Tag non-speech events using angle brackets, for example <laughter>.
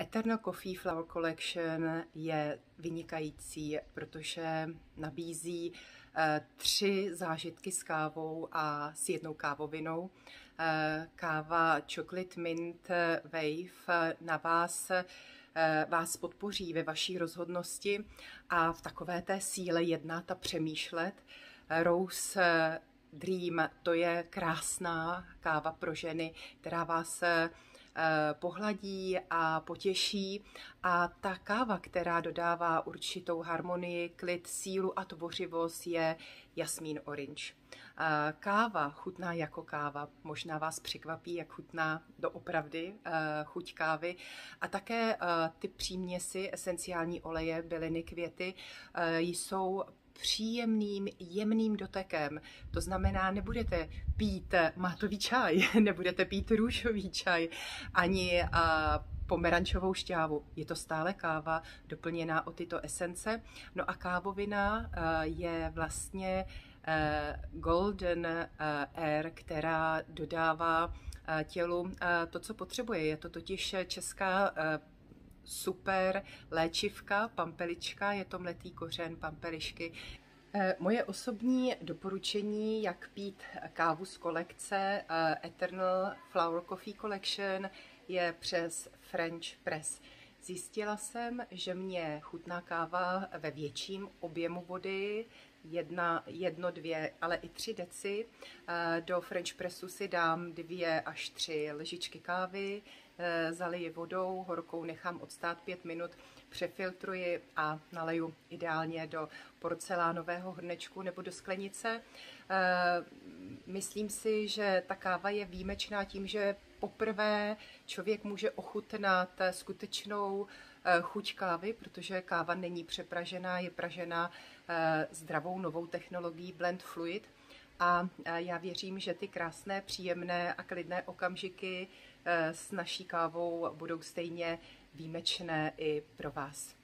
Eternal Coffee Flower Collection je vynikající, protože nabízí eh, tři zážitky s kávou a s jednou kávovinou. Eh, káva Chocolate Mint Wave na vás vás podpoří ve vaší rozhodnosti a v takové té síle jednat a přemýšlet. Rose Dream, to je krásná káva pro ženy, která vás Eh, pohladí a potěší. A ta káva, která dodává určitou harmonii, klid, sílu a tvořivost, je Jasmín Orange. Eh, káva chutná jako káva, možná vás překvapí, jak chutná doopravdy eh, chuť kávy. A také ty příměsi, esenciální oleje, byliny, květy jsou příjemným, jemným dotekem. To znamená, nebudete pít mátový čaj, <laughs> nebudete pít růžový čaj, ani a, pomerančovou šťávu. Je to stále káva doplněná o tyto esence. No a kávovina je vlastně Golden Air, která dodává tělu to, co potřebuje. Je to totiž česká super léčivka, pampelička, je to mletý kořen pampelišky. Eh, moje osobní doporučení, jak pít kávu z kolekce eh, Eternal Flower Coffee Collection, je přes French Press. Zjistila jsem, že mě chutná káva ve větším objemu vody, jedna, jedno, dvě, ale i tři deci. Eh, do French pressu si dám dvě až tři ležičky kávy, eh, zaliji vodou, horkou nechám odstát pět minut, přefiltruji a naleju ideálně do porcelánového hrnečku nebo do sklenice. Eh, myslím si, že ta káva je výjimečná tím, že poprvé člověk může ochutnat skutečnou Eh, chuť kávy, protože káva není přepražená, je pražená eh, zdravou novou technologií Blend Fluid. A já věřím, že ty krásné, příjemné a klidné okamžiky s naší kávou budou stejně výjimečné i pro vás.